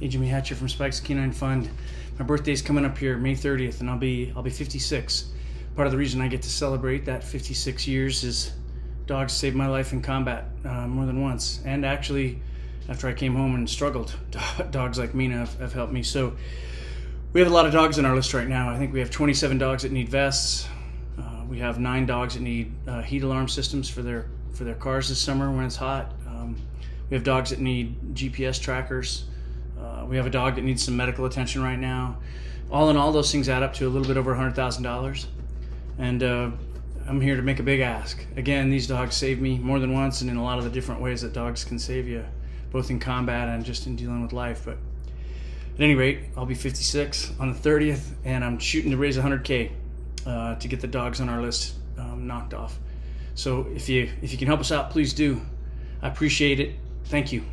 Jimmy Hatcher from Spike's K9 Fund. My birthday's coming up here, May 30th, and I'll be I'll be 56. Part of the reason I get to celebrate that 56 years is dogs saved my life in combat uh, more than once, and actually, after I came home and struggled, dogs like Mina have, have helped me. So we have a lot of dogs on our list right now. I think we have 27 dogs that need vests. Uh, we have nine dogs that need uh, heat alarm systems for their for their cars this summer when it's hot. Um, we have dogs that need GPS trackers. We have a dog that needs some medical attention right now. All in all, those things add up to a little bit over $100,000. And uh, I'm here to make a big ask. Again, these dogs saved me more than once and in a lot of the different ways that dogs can save you, both in combat and just in dealing with life. But at any rate, I'll be 56 on the 30th, and I'm shooting to raise 100K uh, to get the dogs on our list um, knocked off. So if you if you can help us out, please do. I appreciate it. Thank you.